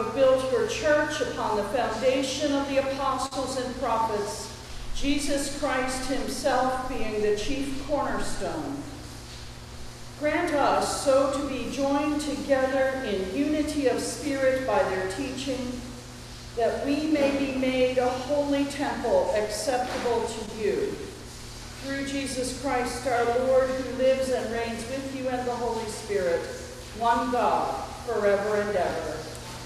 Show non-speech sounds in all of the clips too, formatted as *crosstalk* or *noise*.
Have built your church upon the foundation of the apostles and prophets, Jesus Christ himself being the chief cornerstone. Grant us so to be joined together in unity of spirit by their teaching, that we may be made a holy temple acceptable to you. Through Jesus Christ our Lord, who lives and reigns with you and the Holy Spirit, one God, forever and ever.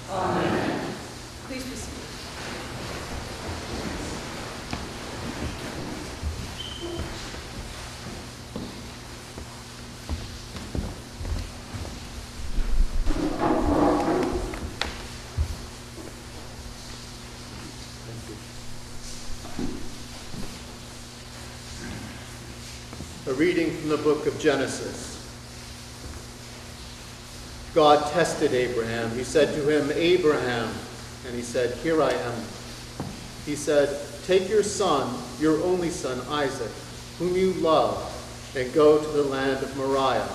Please be seated. A reading from the book of Genesis. God tested Abraham. He said to him, Abraham. And he said, Here I am. He said, Take your son, your only son, Isaac, whom you love, and go to the land of Moriah,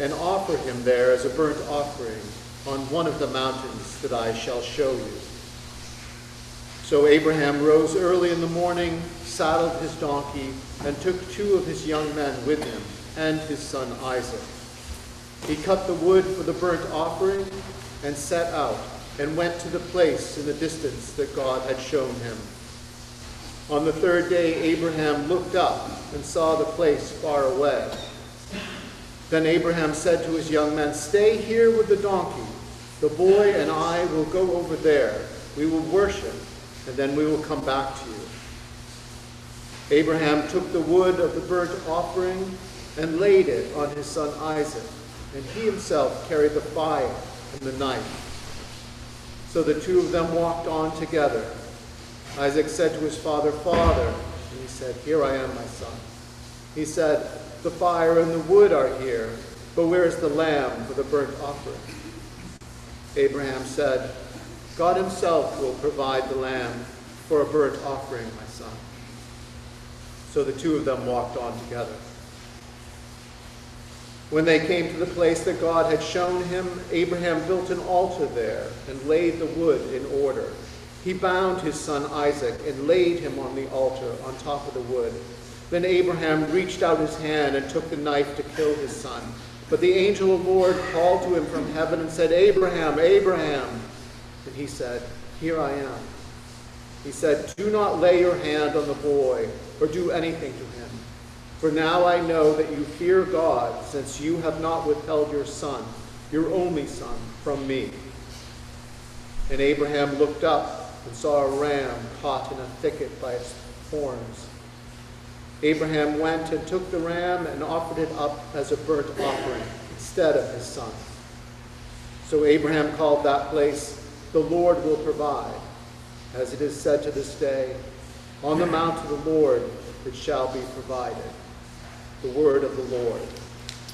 and offer him there as a burnt offering on one of the mountains that I shall show you. So Abraham rose early in the morning, saddled his donkey, and took two of his young men with him, and his son Isaac. He cut the wood for the burnt offering, and set out, and went to the place in the distance that God had shown him. On the third day, Abraham looked up and saw the place far away. Then Abraham said to his young men, Stay here with the donkey. The boy and I will go over there. We will worship, and then we will come back to you. Abraham took the wood of the burnt offering and laid it on his son Isaac, and he himself carried the fire and the knife. So the two of them walked on together. Isaac said to his father, Father, and he said, Here I am, my son. He said, The fire and the wood are here, but where is the lamb for the burnt offering? Abraham said, God himself will provide the lamb for a burnt offering, my son. So the two of them walked on together. When they came to the place that God had shown him, Abraham built an altar there and laid the wood in order. He bound his son Isaac and laid him on the altar on top of the wood. Then Abraham reached out his hand and took the knife to kill his son. But the angel of the Lord called to him from heaven and said, Abraham, Abraham. And he said, Here I am. He said, Do not lay your hand on the boy or do anything to him. For now I know that you fear God, since you have not withheld your son, your only son, from me. And Abraham looked up and saw a ram caught in a thicket by its horns. Abraham went and took the ram and offered it up as a burnt offering instead of his son. So Abraham called that place, The Lord will provide, as it is said to this day, On the mount of the Lord it shall be provided. The word of the Lord.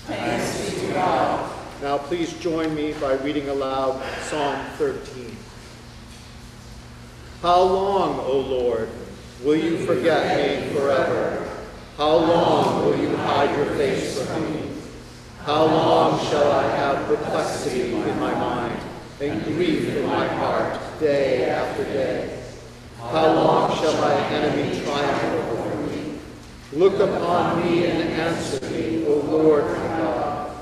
Thanks be to God. Now please join me by reading aloud Psalm 13. How long, O Lord, Will you forget me forever? How long will you hide your face from me? How long shall I have perplexity in my mind and grief in my heart day after day? How long shall my enemy triumph over me? Look upon me and answer me, O Lord my God.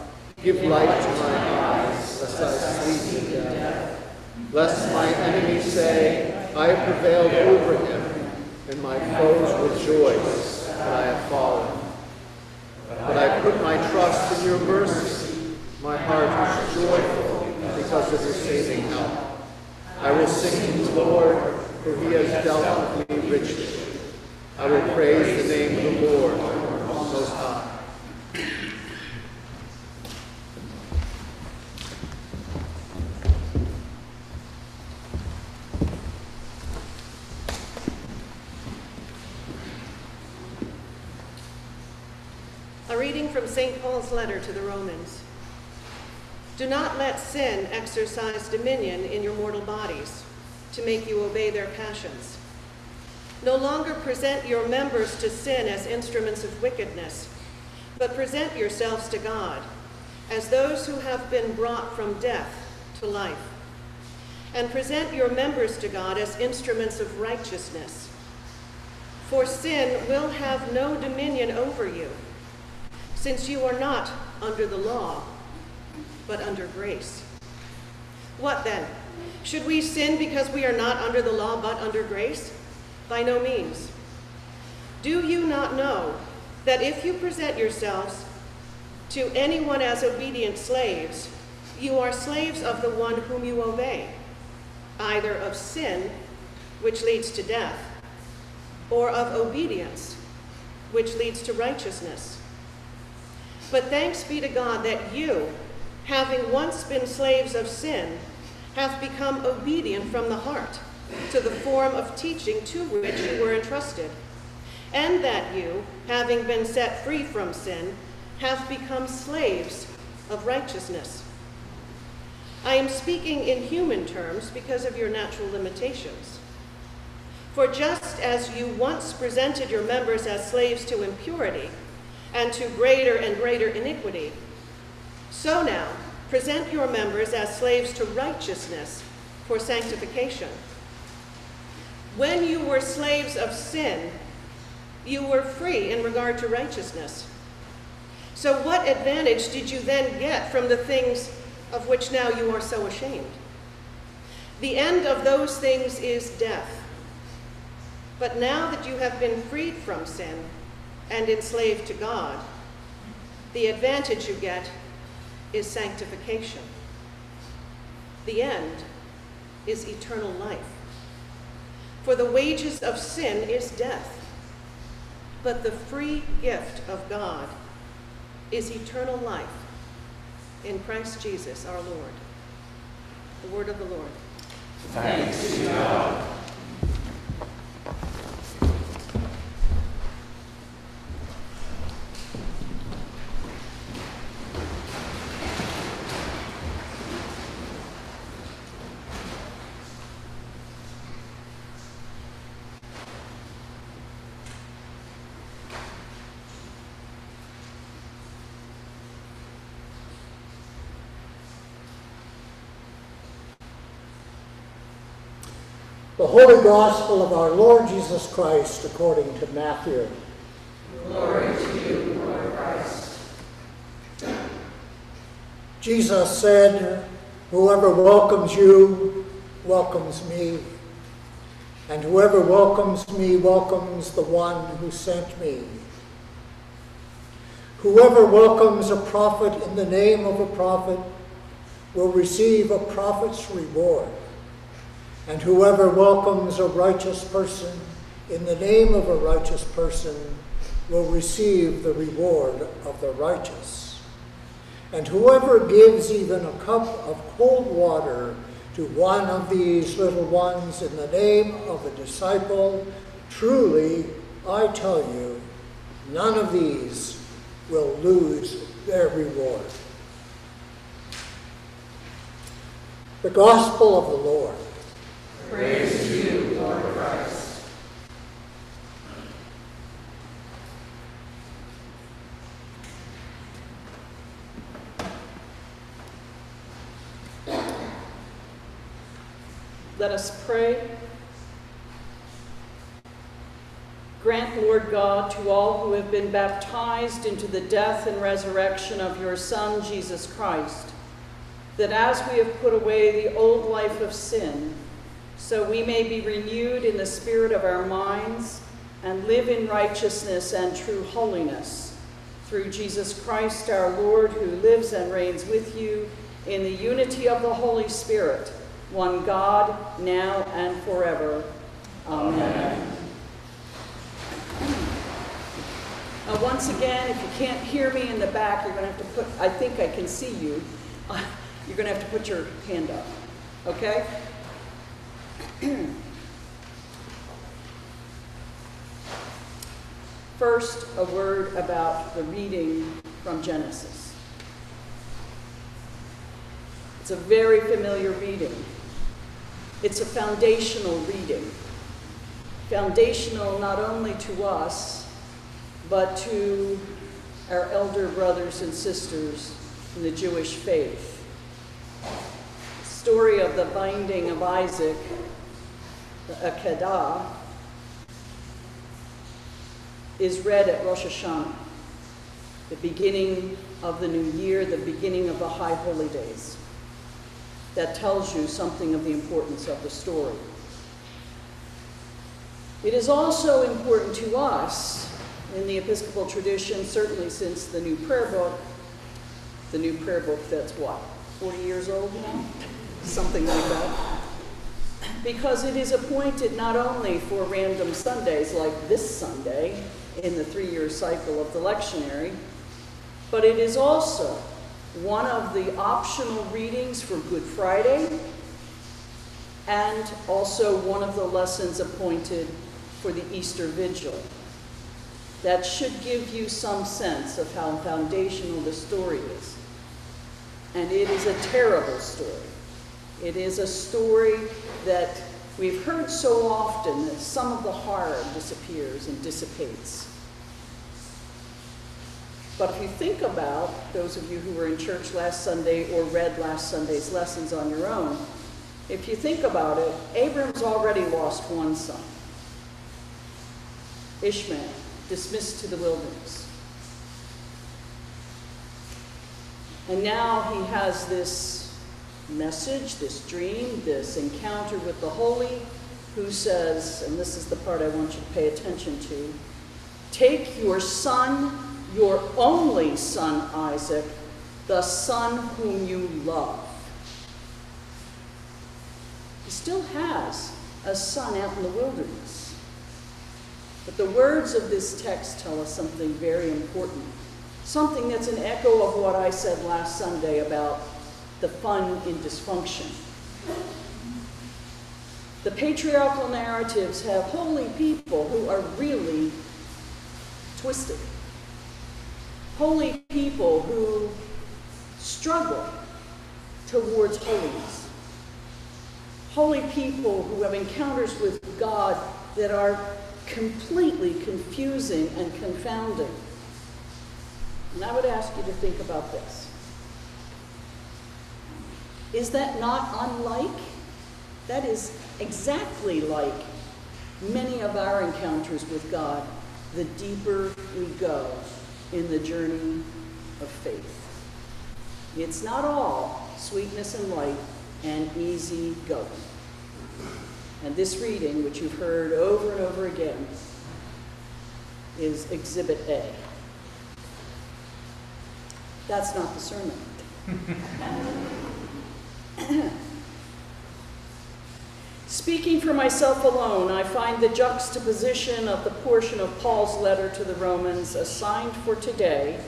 Give light to my eyes, lest I sleep in death. Lest my enemies say, I have prevailed over him, and my foes rejoice that I have fallen. But I put my trust in your mercy. My heart is joyful because of your saving help. I will sing to the Lord, for he has dealt with me richly. I will praise the name of the Lord Most High. A reading from St. Paul's letter to the Romans. Do not let sin exercise dominion in your mortal bodies to make you obey their passions. No longer present your members to sin as instruments of wickedness, but present yourselves to God as those who have been brought from death to life. And present your members to God as instruments of righteousness. For sin will have no dominion over you since you are not under the law, but under grace. What then? Should we sin because we are not under the law, but under grace? By no means. Do you not know that if you present yourselves to anyone as obedient slaves, you are slaves of the one whom you obey, either of sin, which leads to death, or of obedience, which leads to righteousness? But thanks be to God that you, having once been slaves of sin, have become obedient from the heart to the form of teaching to which you were entrusted, and that you, having been set free from sin, have become slaves of righteousness. I am speaking in human terms because of your natural limitations. For just as you once presented your members as slaves to impurity, and to greater and greater iniquity. So now, present your members as slaves to righteousness for sanctification. When you were slaves of sin, you were free in regard to righteousness. So, what advantage did you then get from the things of which now you are so ashamed? The end of those things is death. But now that you have been freed from sin, and enslaved to God, the advantage you get is sanctification. The end is eternal life. For the wages of sin is death, but the free gift of God is eternal life in Christ Jesus our Lord. The word of the Lord. Thanks be to God. The Holy Gospel of our Lord Jesus Christ according to Matthew. Glory to you, Lord Christ. Jesus said, Whoever welcomes you welcomes me, and whoever welcomes me welcomes the one who sent me. Whoever welcomes a prophet in the name of a prophet will receive a prophet's reward. And whoever welcomes a righteous person in the name of a righteous person will receive the reward of the righteous. And whoever gives even a cup of cold water to one of these little ones in the name of a disciple, truly, I tell you, none of these will lose their reward. The Gospel of the Lord. Praise to you, Lord Christ. Let us pray. Grant, Lord God, to all who have been baptized into the death and resurrection of your Son, Jesus Christ, that as we have put away the old life of sin, so we may be renewed in the spirit of our minds and live in righteousness and true holiness. Through Jesus Christ our Lord, who lives and reigns with you in the unity of the Holy Spirit, one God, now and forever. Amen. Now, once again, if you can't hear me in the back, you're going to have to put, I think I can see you. *laughs* You're going to have to put your hand up, okay? *clears throat* First, a word about the reading from Genesis. It's a very familiar reading. It's a foundational reading. Foundational not only to us, but to our elder brothers and sisters in the Jewish faith. The story of the binding of Isaac, the Akedah, is read at Rosh Hashanah, the beginning of the new year, the beginning of the high holy days. That tells you something of the importance of the story. It is also important to us in the Episcopal tradition, certainly since the new prayer book, the new prayer book that's what, 40 years old now? Something like that. Because it is appointed not only for random Sundays like this Sunday in the three year cycle of the lectionary, but it is also one of the optional readings for Good Friday and also one of the lessons appointed for the Easter Vigil. That should give you some sense of how foundational the story is. And it is a terrible story. It is a story that we've heard so often that some of the horror disappears and dissipates. But if you think about those of you who were in church last Sunday or read last Sunday's lessons on your own, if you think about it, Abram's already lost one son Ishmael, dismissed to the wilderness. And now he has this message, this dream, this encounter with the Holy, who says, and this is the part I want you to pay attention to take your son, your only son Isaac, the son whom you love. He still has a son out in the wilderness. But the words of this text tell us something very important. Something that's an echo of what I said last Sunday about the fun in dysfunction. The patriarchal narratives have holy people who are really twisted. Holy people who struggle towards holiness. Holy people who have encounters with God that are completely confusing and confounding. And I would ask you to think about this. Is that not unlike? That is exactly like many of our encounters with God the deeper we go in the journey of faith. It's not all sweetness and light and easy going. And this reading, which you've heard over and over again, is Exhibit A. That's not the sermon. *laughs* Speaking for myself alone, I find the juxtaposition of the portion of Paul's letter to the Romans assigned for today,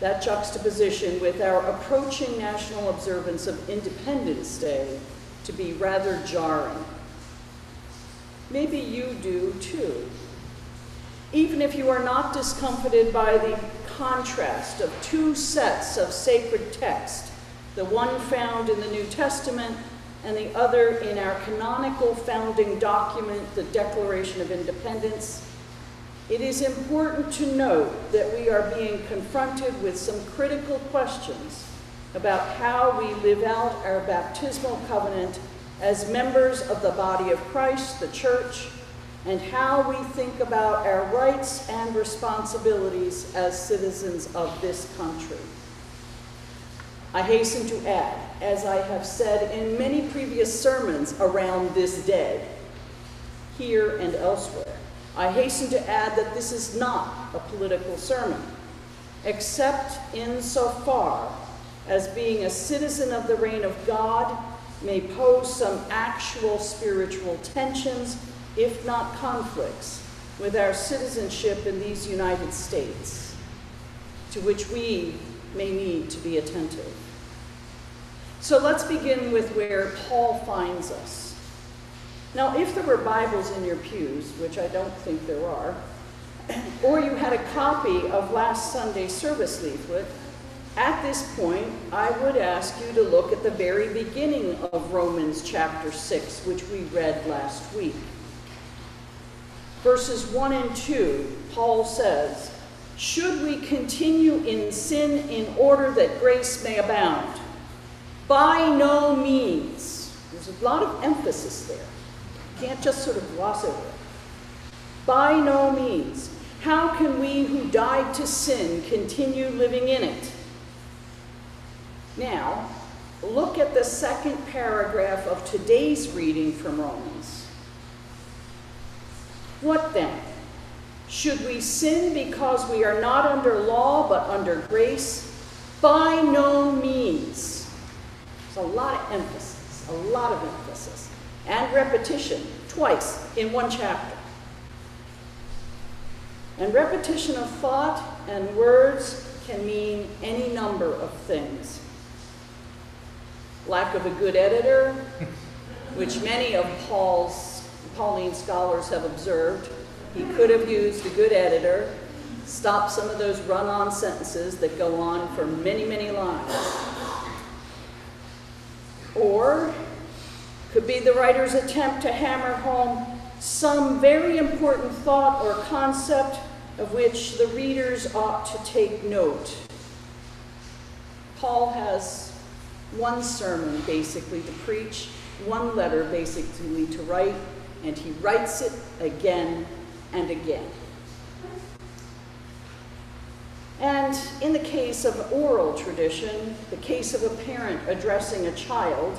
that juxtaposition with our approaching national observance of Independence Day, to be rather jarring. Maybe you do too. Even if you are not discomfited by the contrast of two sets of sacred text, the one found in the New Testament and the other in our canonical founding document, the Declaration of Independence, it is important to note that we are being confronted with some critical questions about how we live out our baptismal covenant as members of the body of Christ, the church, and how we think about our rights and responsibilities as citizens of this country. I hasten to add, as I have said in many previous sermons around this day, here and elsewhere, I hasten to add that this is not a political sermon, except insofar as being a citizen of the reign of God may pose some actual spiritual tensions, if not conflicts, with our citizenship in these United States, to which we may need to be attentive. So let's begin with where Paul finds us. Now, if there were Bibles in your pews, which I don't think there are, *clears throat* or you had a copy of last Sunday's service leaflet, at this point, I would ask you to look at the very beginning of Romans chapter 6, which we read last week. Verses 1 and 2, Paul says, Should we continue in sin in order that grace may abound? By no means. There's a lot of emphasis there. You can't just sort of gloss over it. By no means. How can we who died to sin continue living in it? Now, look at the second paragraph of today's reading from Romans. What then? Should we sin because we are not under law but under grace? By no means. There's a lot of emphasis, a lot of emphasis, and repetition twice in one chapter. And repetition of thought and words can mean any number of things. Lack of a good editor, which many of Paul's Pauline scholars have observed. He could have used a good editor, stop some of those run-on sentences that go on for many, many lines. Or could be the writer's attempt to hammer home some very important thought or concept of which the readers ought to take note. Paul has one sermon basically to preach, one letter basically to write, and he writes it again and again. And in the case of oral tradition, the case of a parent addressing a child,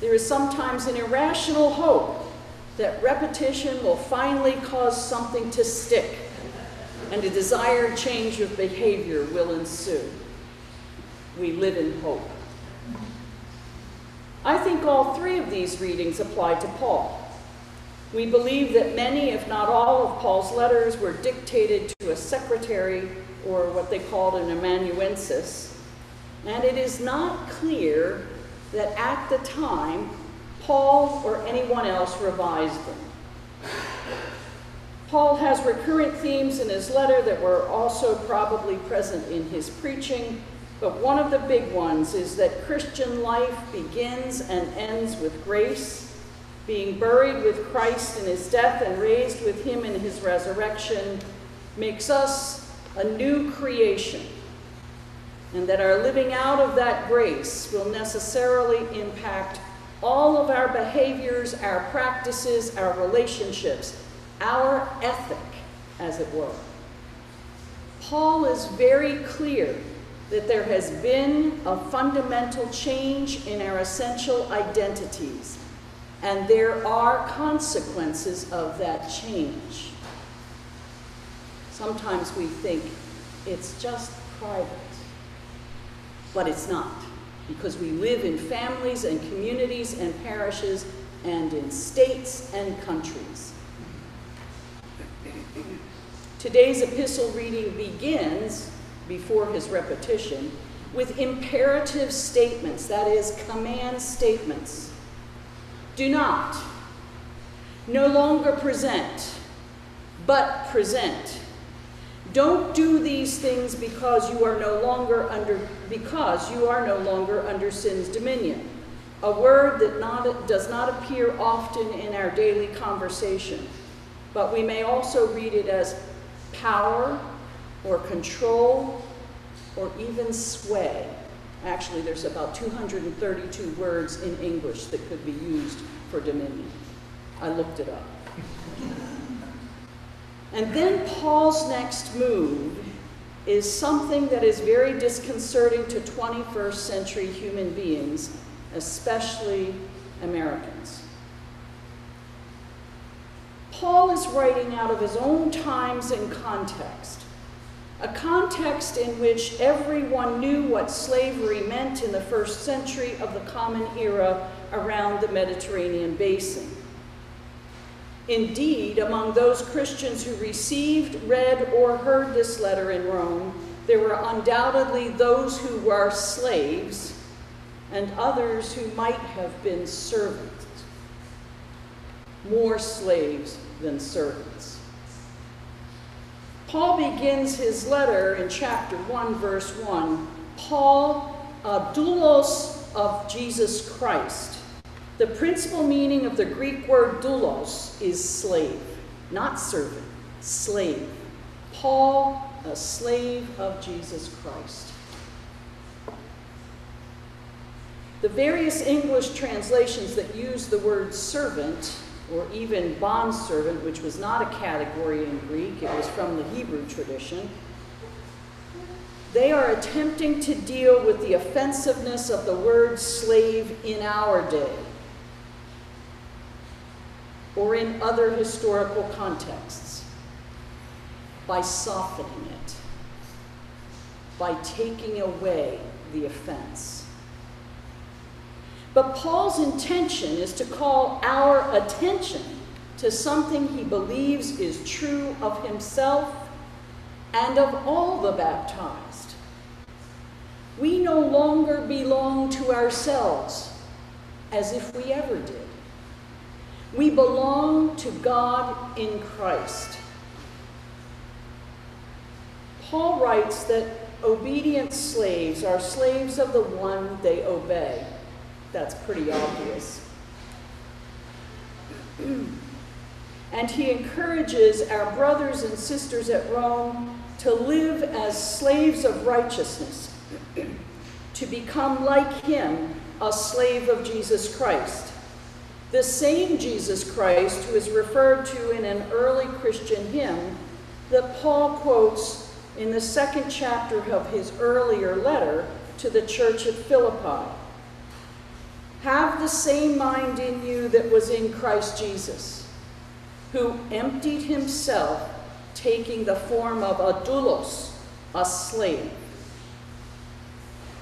there is sometimes an irrational hope that repetition will finally cause something to stick and a desired change of behavior will ensue. We live in hope. I think all three of these readings apply to Paul. We believe that many, if not all, of Paul's letters were dictated to a secretary or what they called an amanuensis, and it is not clear that at the time Paul or anyone else revised them. Paul has recurrent themes in his letter that were also probably present in his preaching, but one of the big ones is that Christian life begins and ends with grace, being buried with Christ in his death and raised with him in his resurrection makes us a new creation, and that our living out of that grace will necessarily impact all of our behaviors, our practices, our relationships, our ethic, as it were. Paul is very clear that there has been a fundamental change in our essential identities, and there are consequences of that change. Sometimes we think it's just private, but it's not, because we live in families and communities and parishes and in states and countries. Today's epistle reading begins, before his repetition, with imperative statements, that is, command statements. Do not, no longer present, but present. Don't do these things because you are no longer under because you are no longer under sin's dominion. A word that not, does not appear often in our daily conversation, but we may also read it as power or control or even sway, Actually, there's about 232 words in English that could be used for dominion. I looked it up. And then Paul's next move is something that is very disconcerting to 21st century human beings, especially Americans. Paul is writing out of his own times and context, a context in which everyone knew what slavery meant in the first century of the Common Era around the Mediterranean basin. Indeed, among those Christians who received, read, or heard this letter in Rome, there were undoubtedly those who were slaves and others who might have been servants. More slaves than servants. Paul begins his letter in chapter 1, verse 1 Paul, a doulos of Jesus Christ. The principal meaning of the Greek word doulos is slave, not servant, slave. Paul, a slave of Jesus Christ. The various English translations that use the word servant or even bondservant, which was not a category in Greek, it was from the Hebrew tradition, they are attempting to deal with the offensiveness of the word slave in our day or in other historical contexts by softening it, by taking away the offense. But Paul's intention is to call our attention to something he believes is true of himself and of all the baptized. We no longer belong to ourselves as if we ever did. We belong to God in Christ. Paul writes that obedient slaves are slaves of the one they obey that's pretty obvious. and he encourages our brothers and sisters at Rome to live as slaves of righteousness, to become like him, a slave of Jesus Christ. The same Jesus Christ who is referred to in an early Christian hymn that Paul quotes in the second chapter of his earlier letter to the church at Philippi. Have the same mind in you that was in Christ Jesus, who emptied himself, taking the form of a doulos, a slave.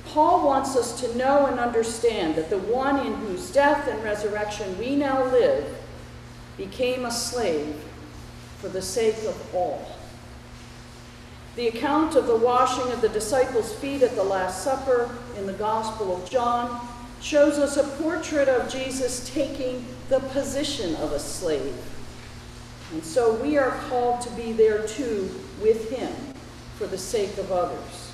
Paul wants us to know and understand that the one in whose death and resurrection we now live became a slave for the sake of all. The account of the washing of the disciples' feet at the Last Supper in the Gospel of John shows us a portrait of Jesus taking the position of a slave. And so we are called to be there too with him for the sake of others.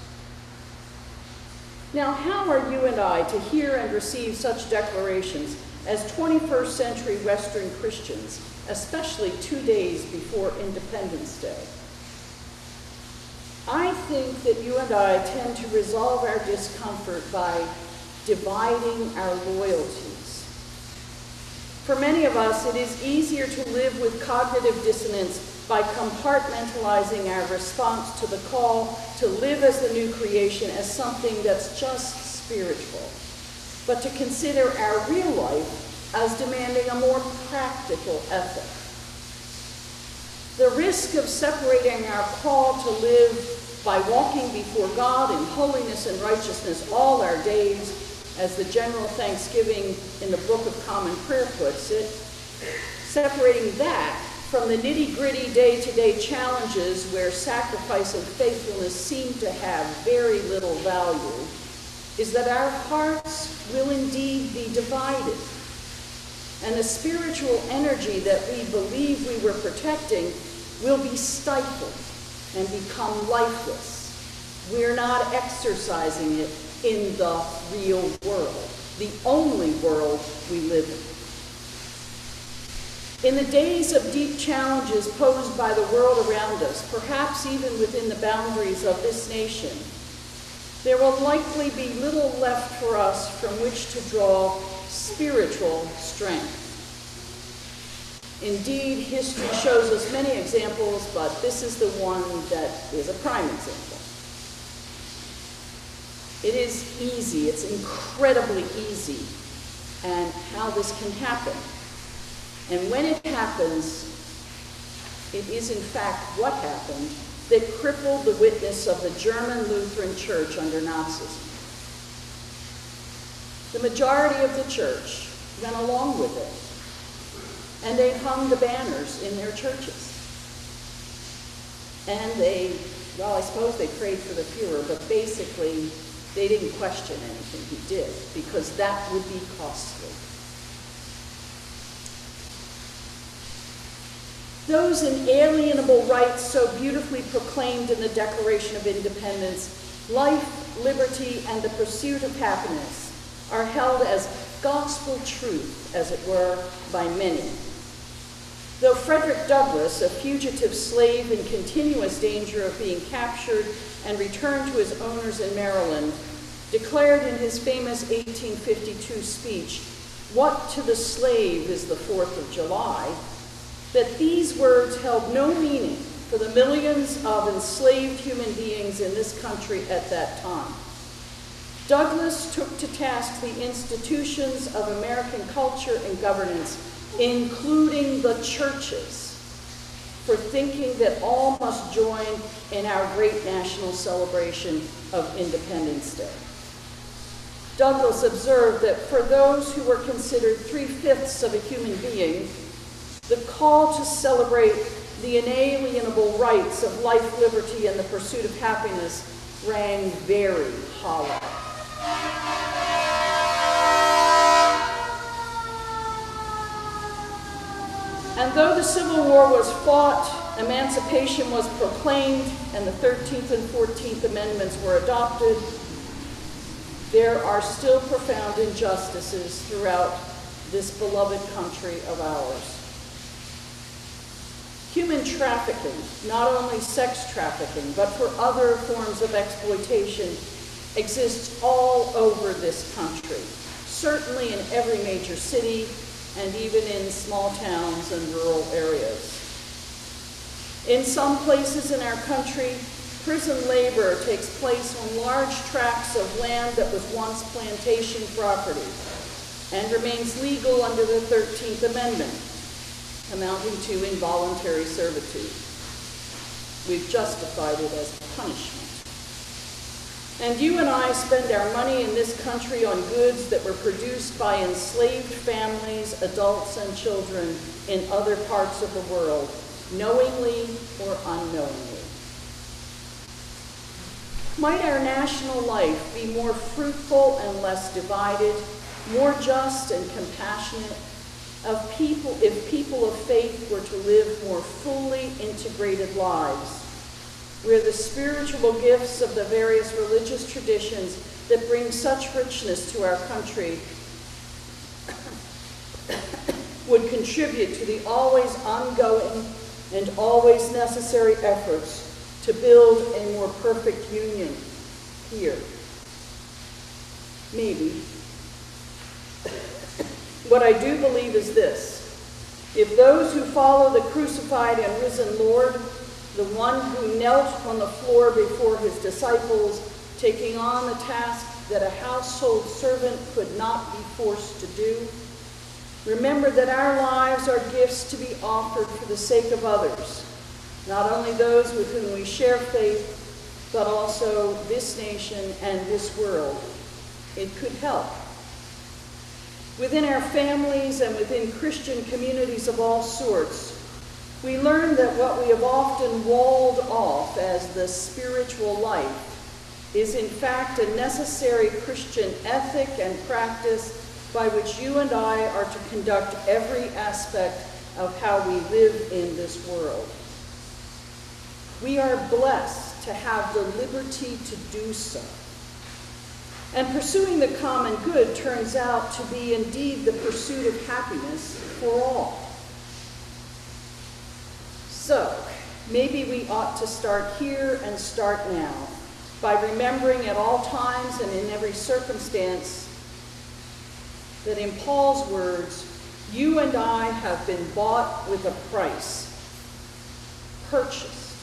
Now, how are you and I to hear and receive such declarations as 21st century Western Christians, especially two days before Independence Day? I think that you and I tend to resolve our discomfort by dividing our loyalties. For many of us, it is easier to live with cognitive dissonance by compartmentalizing our response to the call to live as the new creation as something that's just spiritual, but to consider our real life as demanding a more practical ethic. The risk of separating our call to live by walking before God in holiness and righteousness all our days as the general thanksgiving in the Book of Common Prayer puts it, separating that from the nitty gritty day to day challenges where sacrifice and faithfulness seem to have very little value, is that our hearts will indeed be divided. And the spiritual energy that we believe we were protecting will be stifled and become lifeless. We're not exercising it in the real world, the only world we live in. In the days of deep challenges posed by the world around us, perhaps even within the boundaries of this nation, there will likely be little left for us from which to draw spiritual strength. Indeed, history shows us many examples, but this is the one that is a prime example. It is easy, it's incredibly easy, and how this can happen. And when it happens, it is in fact what happened that crippled the witness of the German Lutheran Church under Nazism. The majority of the church went along with it, and they hung the banners in their churches. And they, well, I suppose they prayed for the Fuhrer, but basically they didn't question anything he did because that would be costly. Those inalienable rights so beautifully proclaimed in the Declaration of Independence, life, liberty, and the pursuit of happiness, are held as gospel truth, as it were, by many. Though Frederick Douglass, a fugitive slave in continuous danger of being captured and returned to his owners in Maryland, declared in his famous 1852 speech, What to the slave is the Fourth of July? that these words held no meaning for the millions of enslaved human beings in this country at that time. Douglass took to task the institutions of American culture and governance, including the churches, for thinking that all must join in our great national celebration of Independence Day. Douglass observed that for those who were considered three fifths of a human being, the call to celebrate the inalienable rights of life, liberty, and the pursuit of happiness rang very hollow. And though the Civil War was fought, emancipation was proclaimed, and the 13th and 14th Amendments were adopted, there are still profound injustices throughout this beloved country of ours. Human trafficking, not only sex trafficking, but for other forms of exploitation, exists all over this country, certainly in every major city and even in small towns and rural areas. In some places in our country, prison labor takes place on large tracts of land that was once plantation property and remains legal under the 13th Amendment amounting to involuntary servitude. We've justified it as punishment. And you and I spend our money in this country on goods that were produced by enslaved families, adults, and children in other parts of the world, knowingly or unknowingly. Might our national life be more fruitful and less divided, more just and compassionate, of people, if people of faith were to live more fully integrated lives, where the spiritual gifts of the various religious traditions that bring such richness to our country *coughs* would contribute to the always ongoing and always necessary efforts to build a more perfect union here. Maybe *coughs* what I do believe is this. If those who follow the crucified and risen Lord, the one who knelt on the floor before his disciples, taking on the task that a household servant could not be forced to do, remember that our lives are gifts to be offered for the sake of others, not only those with whom we share faith, but also this nation and this world. It could help Within our families and within Christian communities of all sorts, we learn that what we have often walled off as the spiritual life is in fact a necessary Christian ethic and practice by which you and I are to conduct every aspect of how we live in this world. We are blessed to have the liberty to do so. And pursuing the common good turns out to be indeed the pursuit of happiness for all. So, maybe we ought to start here and start now by remembering at all times and in every circumstance that in Paul's words, you and I have been bought with a price, purchased,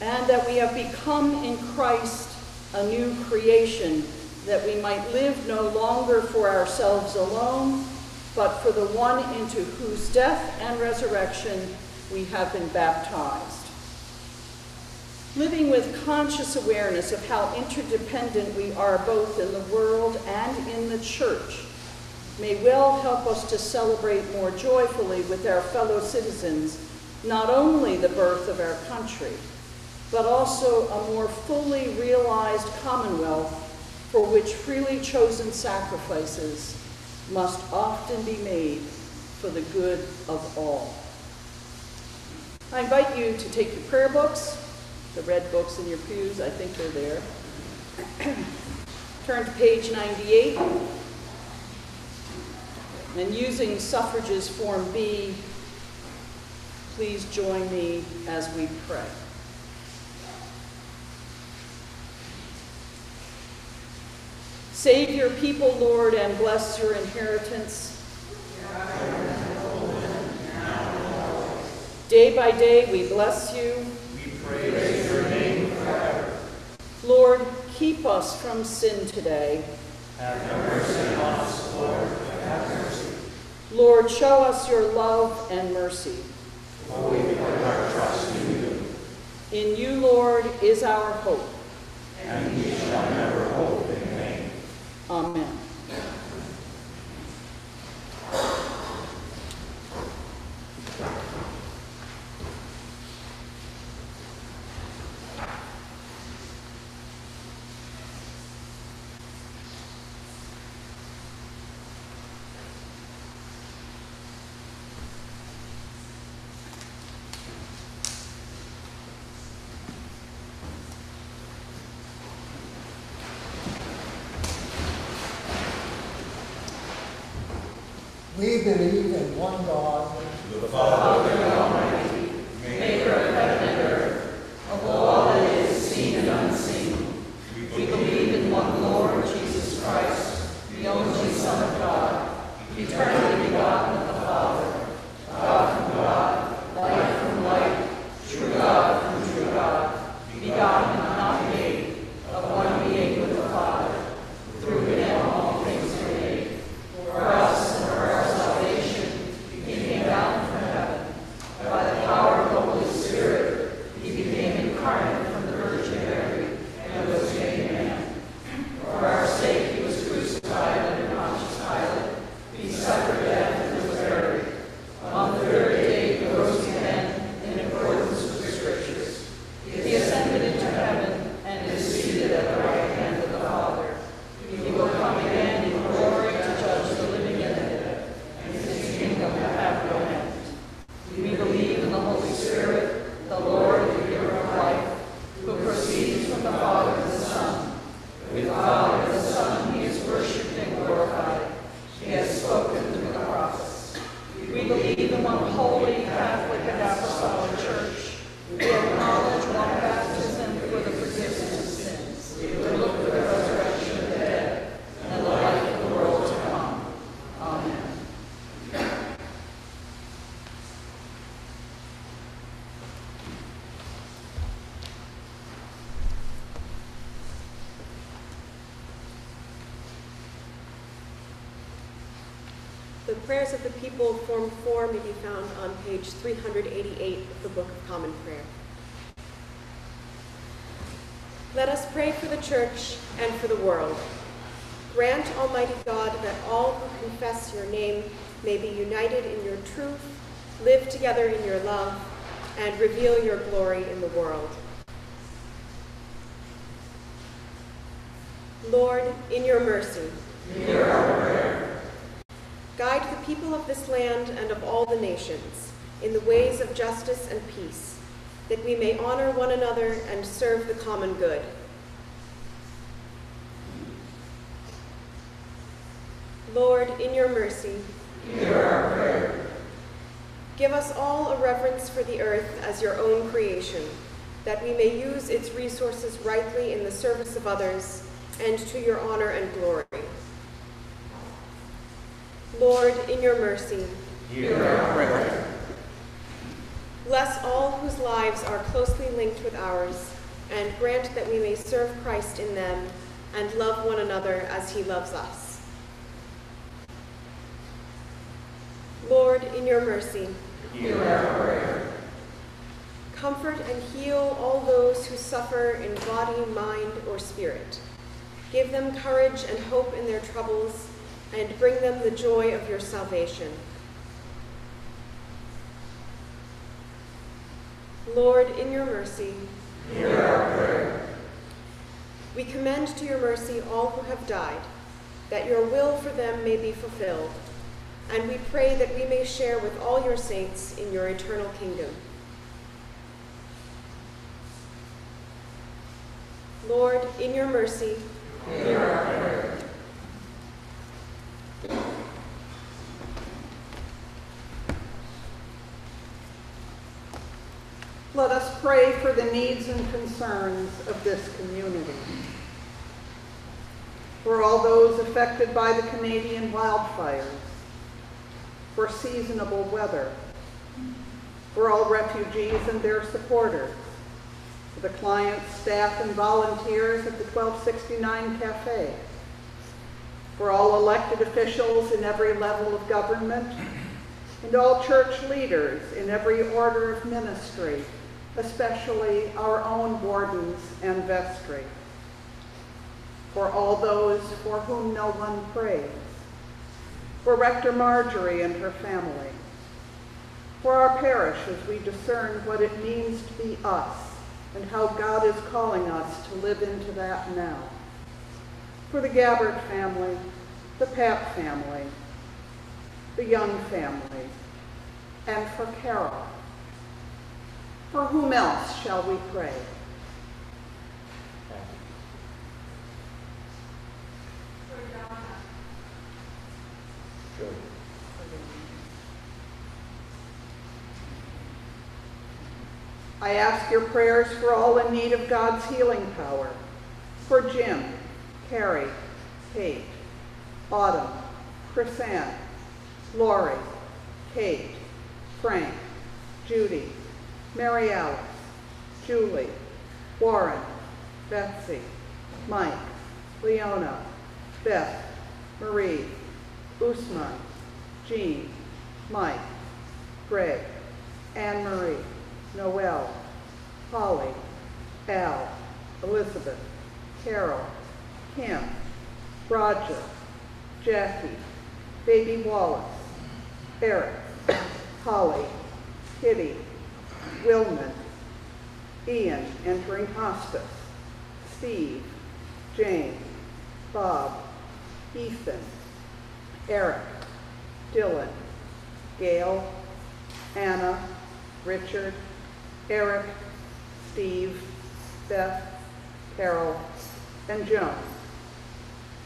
and that we have become in Christ a new creation, that we might live no longer for ourselves alone, but for the one into whose death and resurrection we have been baptized. Living with conscious awareness of how interdependent we are both in the world and in the church may well help us to celebrate more joyfully with our fellow citizens not only the birth of our country, but also a more fully realized commonwealth for which freely chosen sacrifices must often be made for the good of all. I invite you to take your prayer books, the red books in your pews, I think they're there. Turn to page 98. And using suffrages form B, please join me as we pray. Save your people, Lord, and bless your inheritance. Day by day we bless you. We praise your name forever. Lord, keep us from sin today. Have mercy on us, Lord. Have mercy. Lord, show us your love and mercy. For we put our trust in you, In you, Lord, is our hope. and we shall never hope. Amen. We believe in one God, The Father Almighty, maker of heaven and earth, of all that is seen and unseen. We believe in one Lord Jesus Christ, the only Son of God, eternally begotten of the Father, God from God, light from light, true God from true God, begotten and not made, of one being with the Father, through him all things were made. For us and for our salvation, he came down from heaven. By the power of the Holy Spirit, he became incarnate from the Virgin Mary and was made man. For our sake, he was crucified under Pontius Pilate. He suffered death and was buried. On the third day, he rose again in accordance with the Scriptures. He ascended into heaven and is seated at the right hand of the Father. He will come again in glory to judge the living and the dead, and his kingdom will have no end. We believe in the Holy Spirit, the Lord, the giver of life, who proceeds from the Father and the Son. With the Father and the Son, he is worshipped and glorified. He has spoken through the prophets. We believe in one holy, Catholic, and apostolic church. We acknowledge one baptism for the forgiveness of sins. We look for the resurrection of the dead and the life of the world to come. Amen. The prayers of the people, Form 4, may be found on page 388 of the Book of Common Prayer. Let us pray for the church and for the world. Grant, Almighty God, that all who confess your name may be united in your truth, live together in your love, and reveal your glory in the world. Lord, in your mercy, Guide the people of this land and of all the nations in the ways of justice and peace, that we may honor one another and serve the common good. Lord, in your mercy, hear our prayer. give us all a reverence for the earth as your own creation, that we may use its resources rightly in the service of others and to your honor and glory. Lord, in your mercy, bless all whose lives are closely linked with ours, and grant that we may serve Christ in them and love one another as he loves us. Lord, in your mercy, hear our prayer. Comfort and heal all those who suffer in body, mind, or spirit. Give them courage and hope in their troubles, and bring them the joy of your salvation. Lord, in your mercy, hear our prayer. we commend to your mercy all who have died, that your will for them may be fulfilled, and we pray that we may share with all your saints in your eternal kingdom. Lord, in your mercy, Let us pray for the needs and concerns of this community. For all those affected by the Canadian wildfires, for seasonable weather, for all refugees and their supporters, for the clients, staff, and volunteers at the 1269 Cafe, for all elected officials in every level of government, and all church leaders in every order of ministry, especially our own wardens and vestry, for all those for whom no one prays, for Rector Marjorie and her family, for our parish as we discern what it means to be us and how God is calling us to live into that now, for the Gabbard family, the Papp family, the Young family, and for Carol. For whom else shall we pray? I ask your prayers for all in need of God's healing power. For Jim, Carrie, Kate, Autumn, Chrisanne, Lori, Kate, Frank, Judy, Mary Alice, Julie, Warren, Betsy, Mike, Leona, Beth, Marie, Usman, Jean, Mike, Greg, Anne Marie, Noel, Holly, Al, Elizabeth, Carol, Kim, Roger, Jackie, Baby Wallace, Eric, Holly, Kitty, Wilman, Ian entering hospice, Steve, Jane, Bob, Ethan, Eric, Dylan, Gail, Anna, Richard, Eric, Steve, Beth, Carol, and Joan.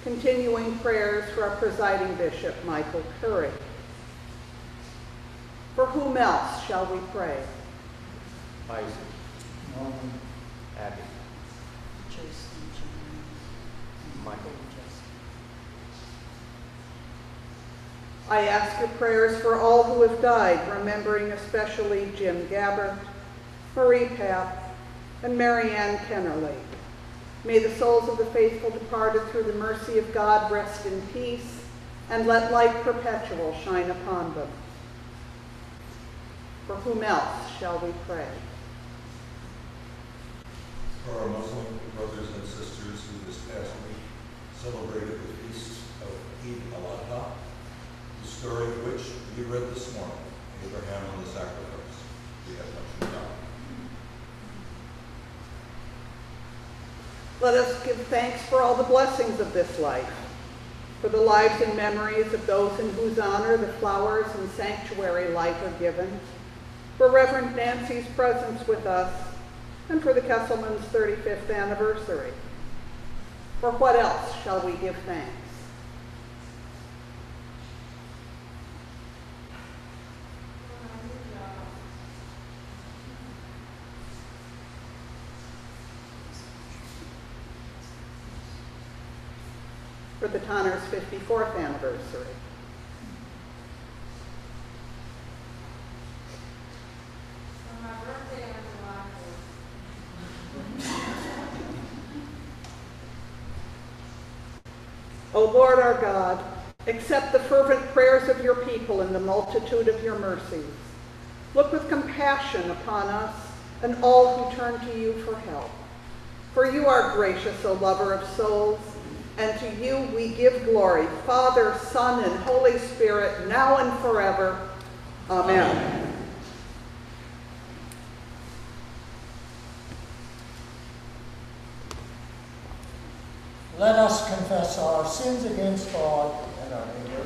Continuing prayers for our presiding bishop, Michael Curry. For whom else shall we pray? Isaac, Norman. Abby, jason, Michael, I ask your prayers for all who have died, remembering especially Jim Gabbert, Marie Papp, and Marianne Kennerly. May the souls of the faithful departed through the mercy of God rest in peace, and let light perpetual shine upon them. For whom else shall we pray? For our Muslim brothers and sisters who this past week celebrated the feast of Eid al-Adha, the story of which we read this morning, Abraham and the sacrifice. We have much in common. Let us give thanks for all the blessings of this life, for the lives and memories of those in whose honor the flowers and sanctuary light are given, for Reverend Nancy's presence with us, and for the Kesselman's 35th anniversary. For what else shall we give thanks? for the Tanner's 54th anniversary. Lord our God, accept the fervent prayers of your people in the multitude of your mercies. Look with compassion upon us and all who turn to you for help. For you are gracious, O lover of souls, and to you we give glory, Father, Son, and Holy Spirit, now and forever. Amen. Let us confess our sins against God and our neighbor.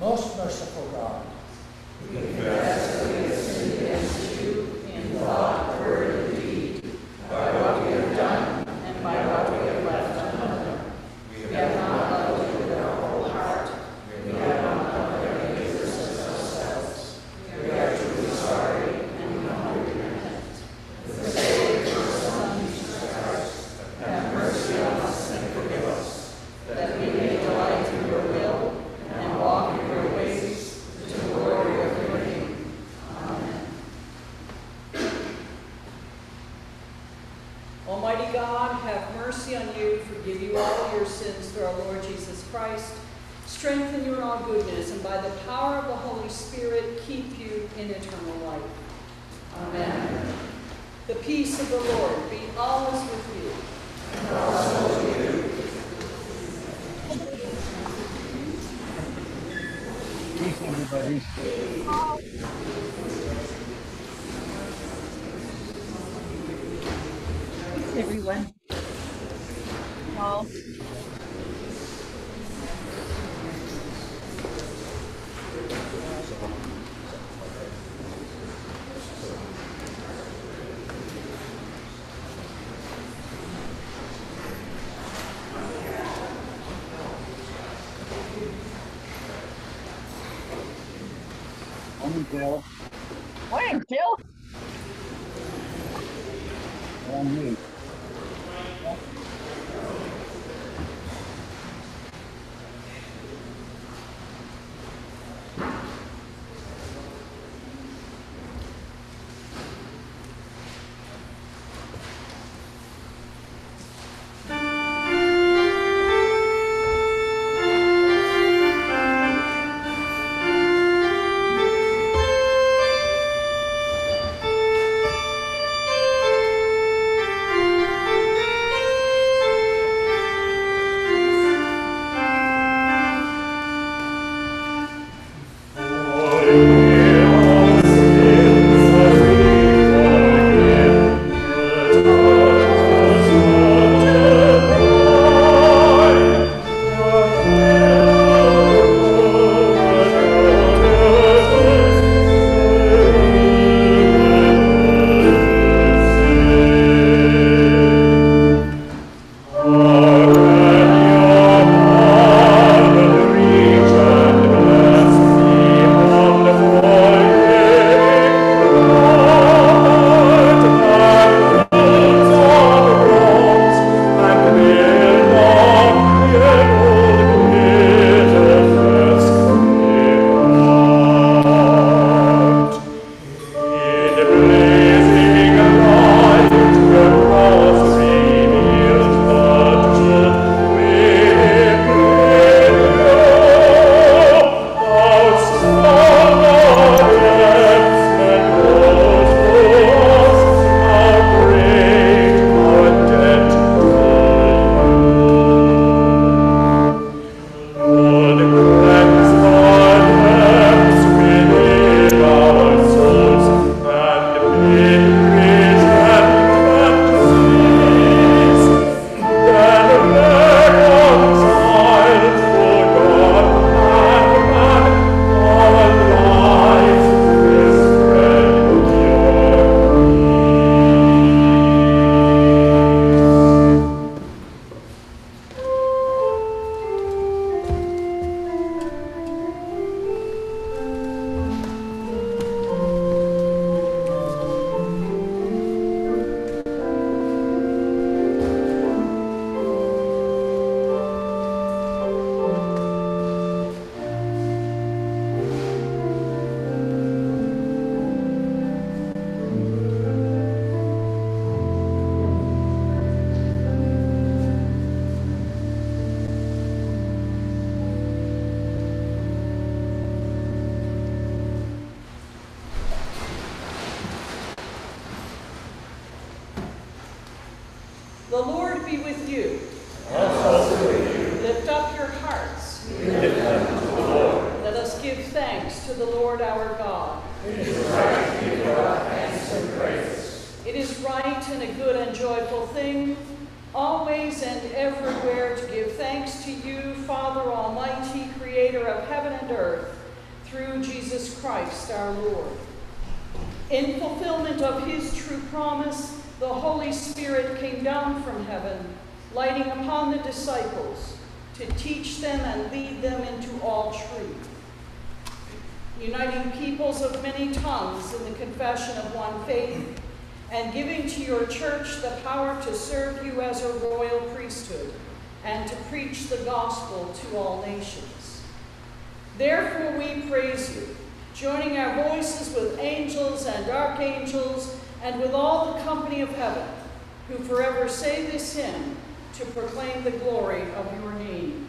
Most merciful God, And by what we have left undone. We have Almighty God, have mercy on you, forgive you all your sins through our Lord Jesus Christ, strengthen you in all goodness, and by the power of the Holy Spirit, keep you in eternal life. Amen. The peace of the Lord be always with you. everyone. Paul. Morning, Bill. Morning, Jill. On me. Proclaim the glory of your name.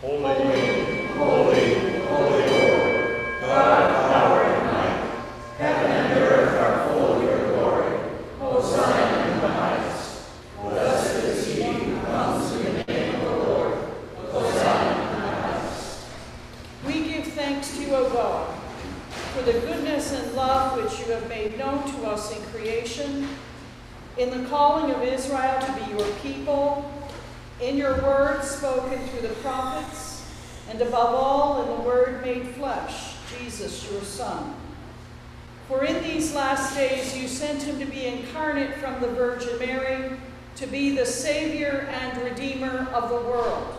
Holy, holy, holy, holy Lord, God of power and might, heaven and earth are full of your glory. Hosanna in the highest. Blessed is he who comes in the name of the Lord. Hosanna in the highest. We give thanks to you, O God, for the goodness and love which you have made known to us in creation, in the calling of Israel to be your people, in your word spoken through the prophets, and above all in the word made flesh, Jesus your Son. For in these last days you sent him to be incarnate from the Virgin Mary, to be the Savior and Redeemer of the world.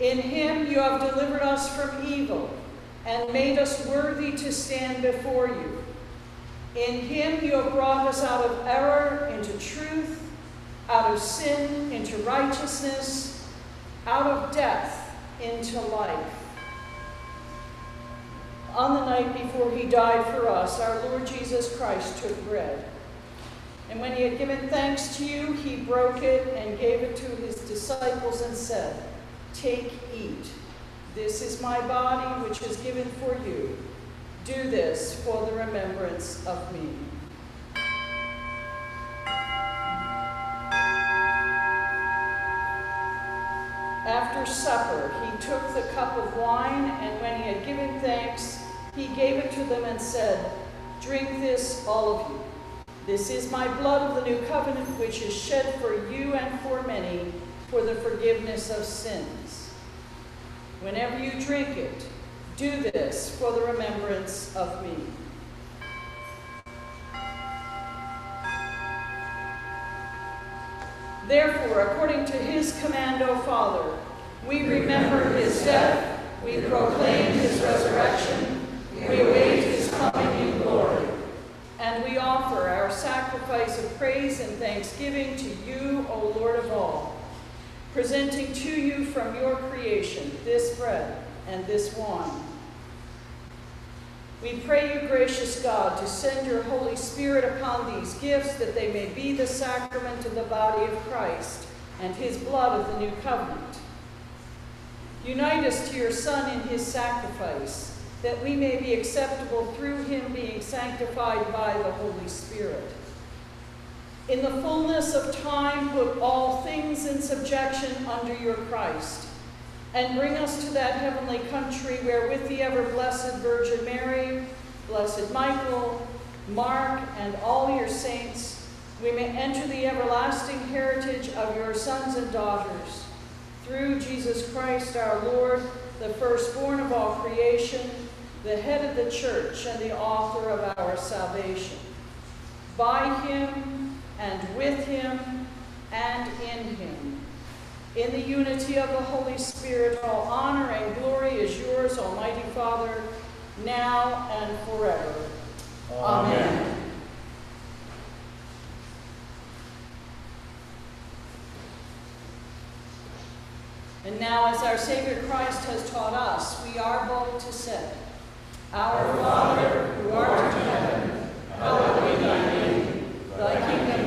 In him you have delivered us from evil and made us worthy to stand before you. In him you have brought us out of error into truth, out of sin into righteousness, out of death into life. On the night before he died for us, our Lord Jesus Christ took bread. And when he had given thanks to you, he broke it and gave it to his disciples and said, Take, eat. This is my body, which is given for you. Do this for the remembrance of me. After supper, he took the cup of wine, and when he had given thanks, he gave it to them and said, Drink this, all of you. This is my blood of the new covenant, which is shed for you and for many for the forgiveness of sins. Whenever you drink it, do this for the remembrance of me. Therefore, according to his command, O Father, we remember his death, we proclaim his resurrection, we await his coming in glory. And we offer our sacrifice of praise and thanksgiving to you, O Lord of all, presenting to you from your creation this bread and this wine. We pray you, gracious God, to send your Holy Spirit upon these gifts that they may be the sacrament of the body of Christ and his blood of the new covenant. Unite us to your Son in his sacrifice, that we may be acceptable through him being sanctified by the Holy Spirit. In the fullness of time, put all things in subjection under your Christ, and bring us to that heavenly country where with the ever-blessed Virgin Mary, blessed Michael, Mark, and all your saints, we may enter the everlasting heritage of your sons and daughters. Through Jesus Christ our Lord, the firstborn of all creation, the head of the church and the author of our salvation. By him, and with him, and in him. In the unity of the Holy Spirit, all honor and glory is yours, Almighty Father, now and forever. Amen. And now, as our Savior Christ has taught us, we are bold to say, Our Father, who art in heaven, hallowed be thy name. Thy kingdom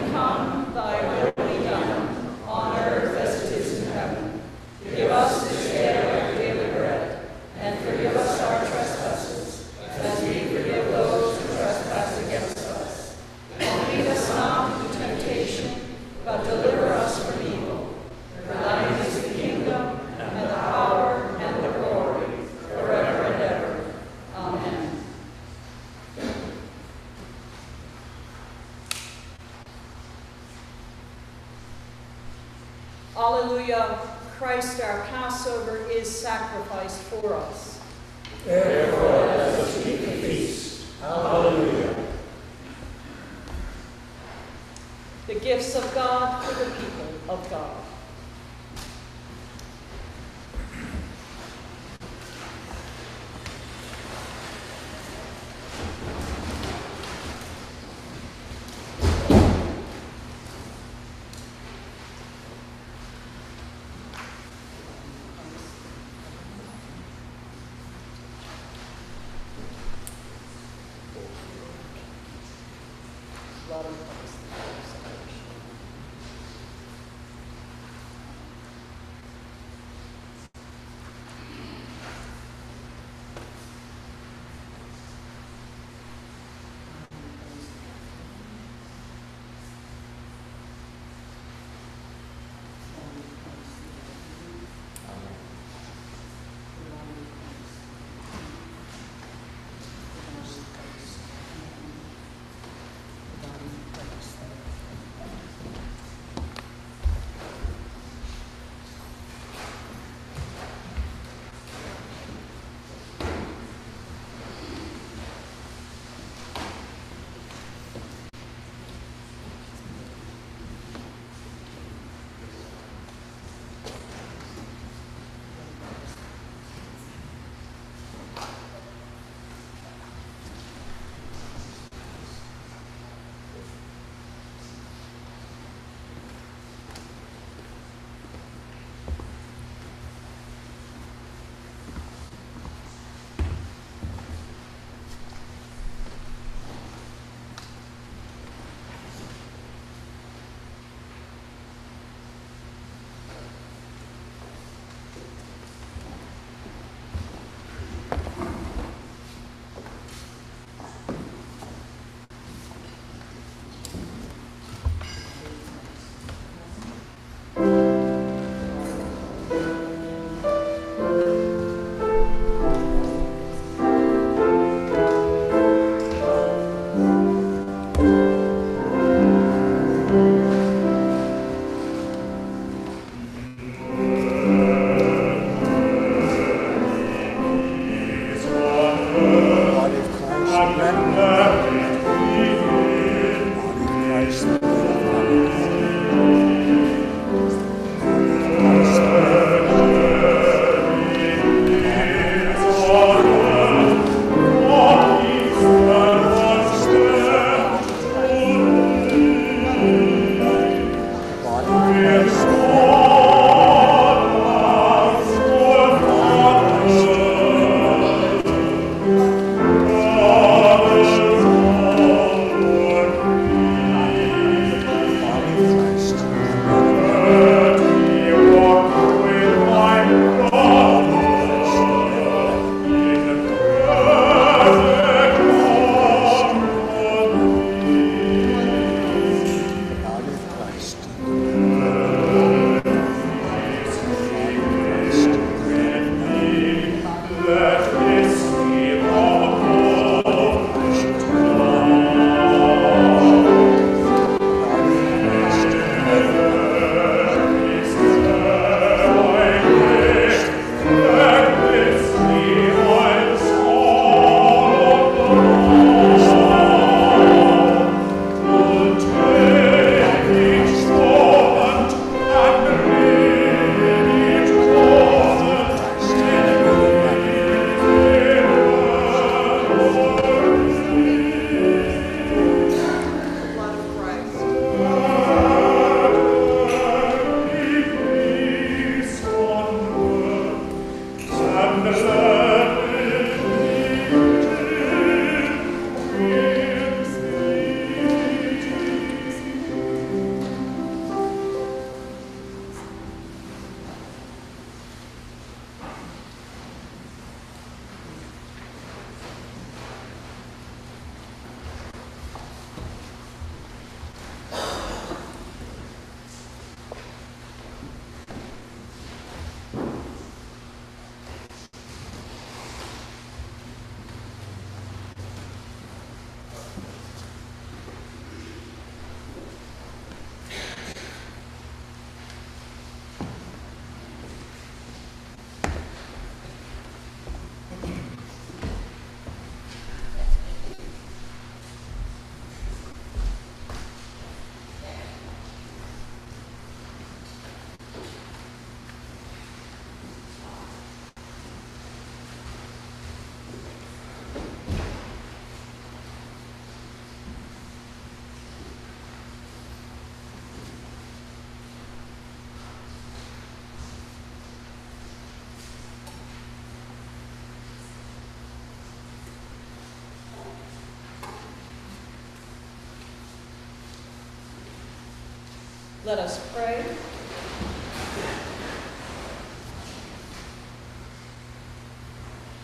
Let us pray.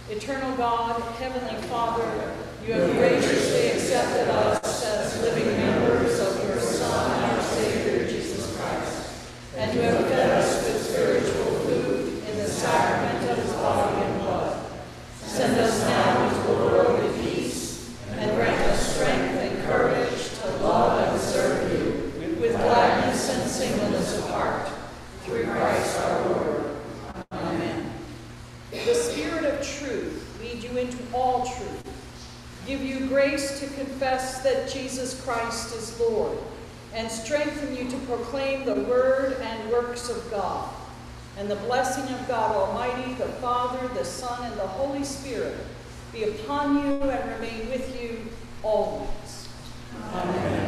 Eternal God, Heavenly Father, you have graciously accepted us as living members of your Son, our Savior, Jesus Christ, and you have fed us with spiritual food in the sacrament of his body and blood. Send us now into a world of peace, and grant us strength and courage to love and serve you with gladness and singleness of heart, through Christ our Lord. Amen. The Spirit of truth lead you into all truth. Give you grace to confess that Jesus Christ is Lord, and strengthen you to proclaim the word and works of God. And the blessing of God Almighty, the Father, the Son, and the Holy Spirit be upon you and remain with you always. Amen.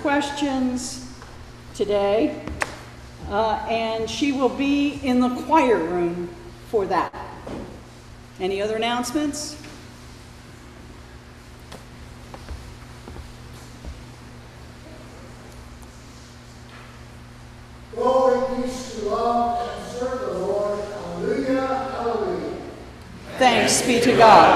Questions today, uh, and she will be in the choir room for that. Any other announcements? Peace to love and serve the Lord. Hallelujah, hallelujah. Thanks be to God.